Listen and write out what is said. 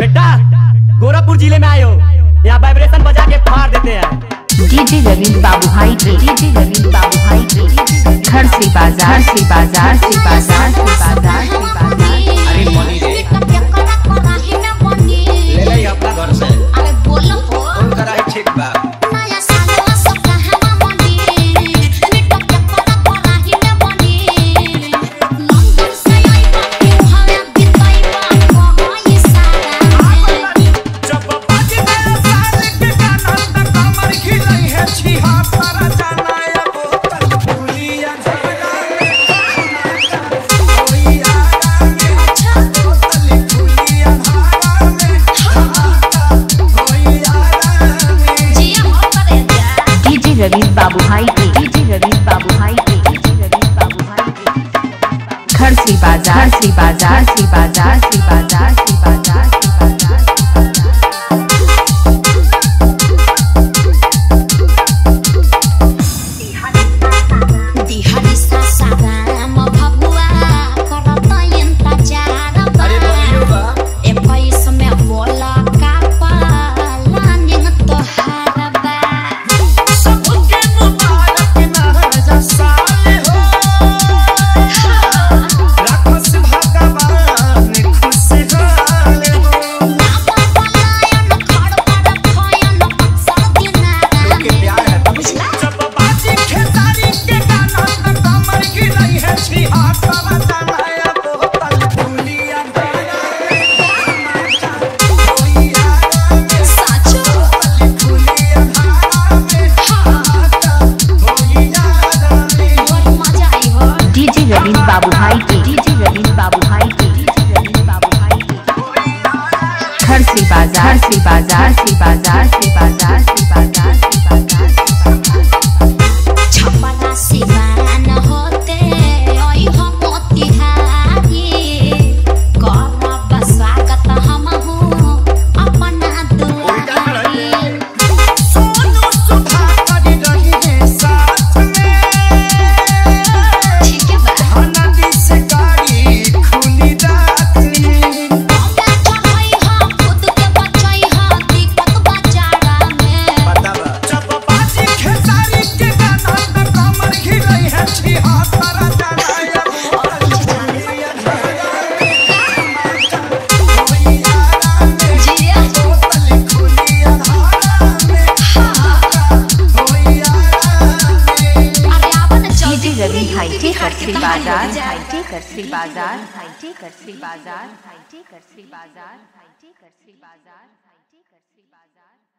बेटा, गोरखपुर ज़िले में हो। यहाँ वाइब्रेशन बजा के फाड़ देते हैं। डीजे ज़मीन बाबू भाई डीजे ज़मीन बाबू भाई घर से बाज़ार से बाज़ार से बाज़ार से बाज़ार से बाज़ार। रविंद्र बाबू बाबू के। घर से बाज़ार से बाज़ार से बाज़ार से बाज़ार से बाज़ार। बाबू भाई के। डीजे रविंद्र बाबू भाई के डीजे रविंद्र बाबू भाई के घर से बाज़ार से बाज़ार से बाज़ार से बाज़ार से बाज़ार। में डीजे रवि कर से बाज़ार हाईटे कर से बाज़ार हाईटे कर से बाज़ार हाईटे कर से बाज़ार हाईटे करसी बाज़ार हाईटे कर से बाज़ार।